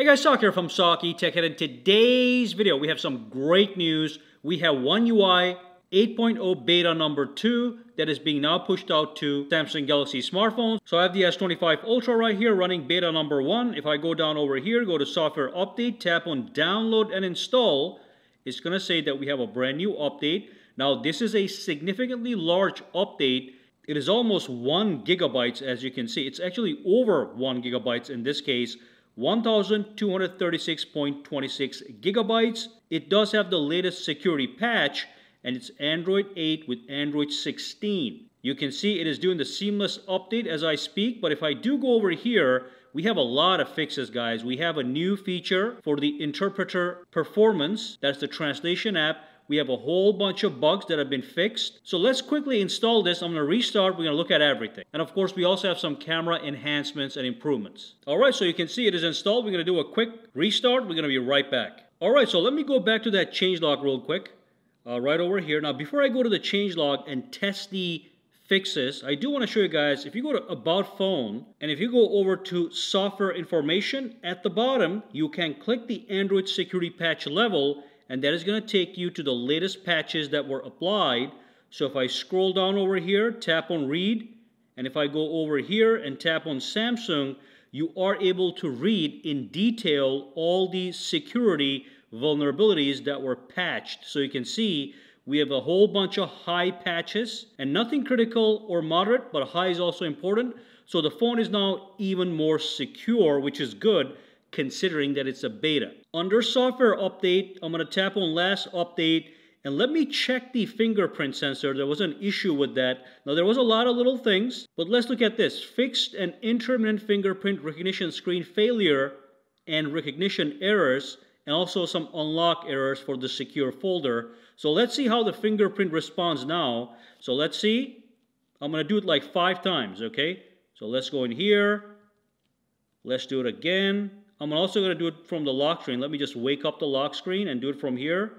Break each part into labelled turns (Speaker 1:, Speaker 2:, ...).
Speaker 1: Hey guys, Sock here from SakiTech and in today's video we have some great news. We have One UI 8.0 beta number 2 that is being now pushed out to Samsung Galaxy smartphones. So I have the S25 Ultra right here running beta number 1. If I go down over here, go to software update, tap on download and install, it's going to say that we have a brand new update. Now this is a significantly large update. It is almost 1 gigabytes as you can see. It's actually over 1 gigabytes in this case 1236.26 gigabytes. It does have the latest security patch and it's Android 8 with Android 16. You can see it is doing the seamless update as I speak, but if I do go over here, we have a lot of fixes, guys. We have a new feature for the interpreter performance. That's the translation app. We have a whole bunch of bugs that have been fixed. So let's quickly install this. I'm going to restart. We're going to look at everything. And of course, we also have some camera enhancements and improvements. All right, so you can see it is installed. We're going to do a quick restart. We're going to be right back. All right, so let me go back to that changelog real quick. Uh, right over here. Now, before I go to the changelog and test the fixes, I do want to show you guys, if you go to About Phone, and if you go over to Software Information, at the bottom, you can click the Android Security Patch level, and that is going to take you to the latest patches that were applied. So if I scroll down over here, tap on read, and if I go over here and tap on Samsung, you are able to read in detail all the security vulnerabilities that were patched. So you can see we have a whole bunch of high patches and nothing critical or moderate, but high is also important. So the phone is now even more secure, which is good considering that it's a beta. Under software update, I'm to tap on last update and let me check the fingerprint sensor. There was an issue with that. Now there was a lot of little things, but let's look at this. Fixed and intermittent fingerprint recognition screen failure and recognition errors and also some unlock errors for the secure folder. So let's see how the fingerprint responds now. So let's see. I'm to do it like five times, okay? So let's go in here. Let's do it again. I'm also going to do it from the lock screen. Let me just wake up the lock screen and do it from here.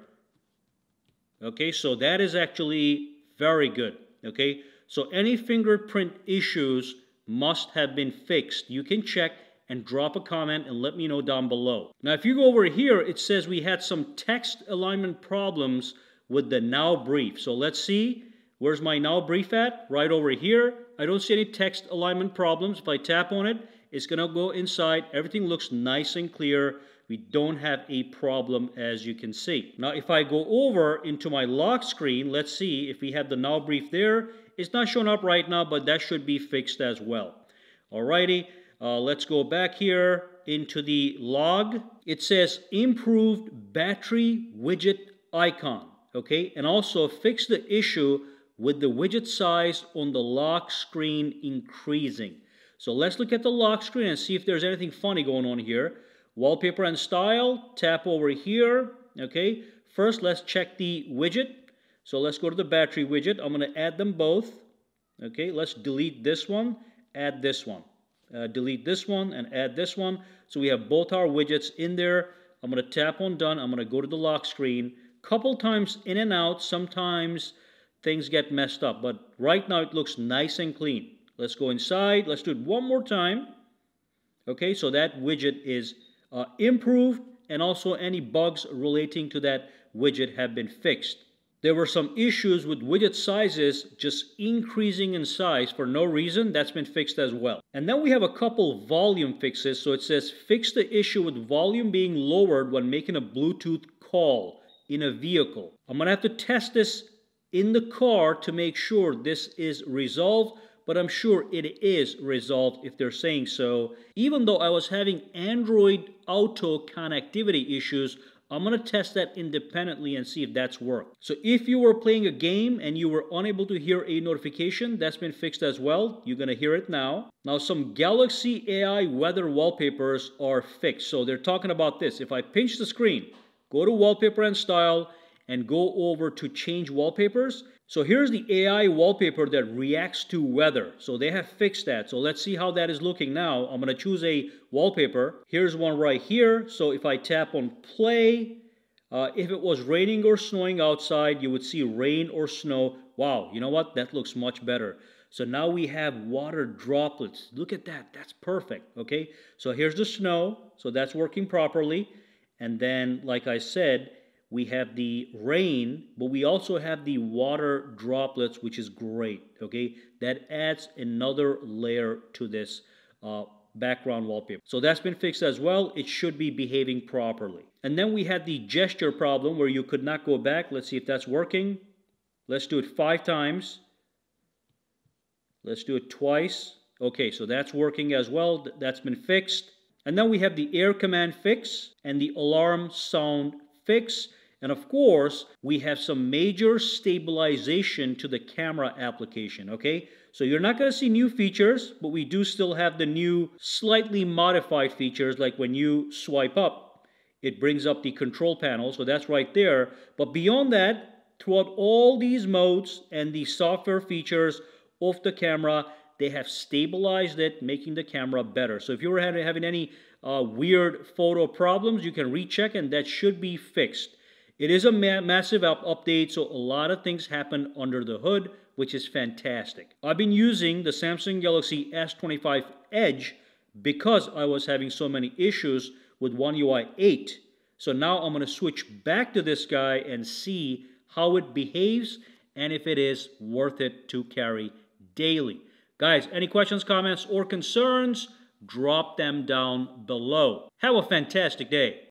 Speaker 1: Okay, so that is actually very good. Okay, so any fingerprint issues must have been fixed. You can check and drop a comment and let me know down below. Now, if you go over here, it says we had some text alignment problems with the now brief. So let's see. Where's my now brief at? Right over here. I don't see any text alignment problems. If I tap on it, it's going to go inside. Everything looks nice and clear. We don't have a problem as you can see. Now if I go over into my lock screen, let's see if we have the now brief there. It's not showing up right now, but that should be fixed as well. Alrighty, uh, let's go back here into the log. It says improved battery widget icon, okay? And also fix the issue with the widget size on the lock screen increasing. So let's look at the lock screen and see if there's anything funny going on here. Wallpaper and style, tap over here, okay? First, let's check the widget. So let's go to the battery widget. I'm going to add them both. Okay, let's delete this one, add this one. Uh, delete this one and add this one. So we have both our widgets in there. I'm going to tap on done. I'm going to go to the lock screen. Couple times in and out. Sometimes things get messed up. But right now it looks nice and clean. Let's go inside. Let's do it one more time. Okay, so that widget is uh, improved and also any bugs relating to that widget have been fixed. There were some issues with widget sizes just increasing in size for no reason. That's been fixed as well. And then we have a couple volume fixes. So it says fix the issue with volume being lowered when making a Bluetooth call in a vehicle. I'm going to have to test this in the car to make sure this is resolved but I'm sure it is resolved if they're saying so. Even though I was having Android Auto connectivity issues, I'm going to test that independently and see if that's worked. So if you were playing a game and you were unable to hear a notification, that's been fixed as well. You're going to hear it now. Now some Galaxy AI weather wallpapers are fixed. So they're talking about this. If I pinch the screen, go to wallpaper and style, and go over to change wallpapers. So here's the AI wallpaper that reacts to weather. So they have fixed that. So let's see how that is looking now. I'm going to choose a wallpaper. Here's one right here. So if I tap on play, uh, if it was raining or snowing outside, you would see rain or snow. Wow, you know what? That looks much better. So now we have water droplets. Look at that. That's perfect. Okay. So here's the snow. So that's working properly. And then, like I said, we have the rain, but we also have the water droplets, which is great. Okay. That adds another layer to this uh, background wallpaper. So that's been fixed as well. It should be behaving properly. And then we had the gesture problem where you could not go back. Let's see if that's working. Let's do it five times. Let's do it twice. Okay, so that's working as well. That's been fixed. And then we have the air command fix and the alarm sound fix. And of course, we have some major stabilization to the camera application, okay? So you're not going to see new features, but we do still have the new slightly modified features like when you swipe up, it brings up the control panel, so that's right there. But beyond that, throughout all these modes and the software features of the camera, they have stabilized it, making the camera better. So if you were having any uh, weird photo problems, you can recheck and that should be fixed. It is a ma massive up update, so a lot of things happen under the hood, which is fantastic. I've been using the Samsung Galaxy S25 Edge because I was having so many issues with One UI 8. So now I'm going to switch back to this guy and see how it behaves and if it is worth it to carry daily. Guys, any questions, comments, or concerns? Drop them down below. Have a fantastic day.